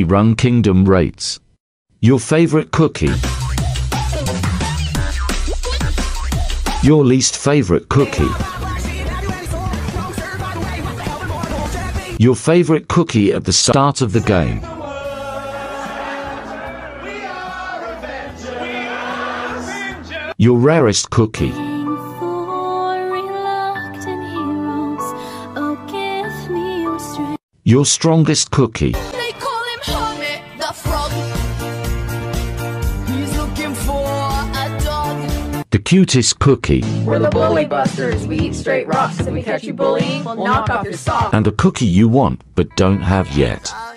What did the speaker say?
Run Kingdom rates. Your favorite cookie. Your least favorite cookie. Your favorite cookie at the start of the game. Your rarest cookie. Your strongest cookie. They call him Hermit the Frog. He's looking for a dog. The cutest cookie. We're the Bully Busters. We eat straight rocks. If we catch you bullying, we'll knock off your socks. And a cookie you want but don't have yet. A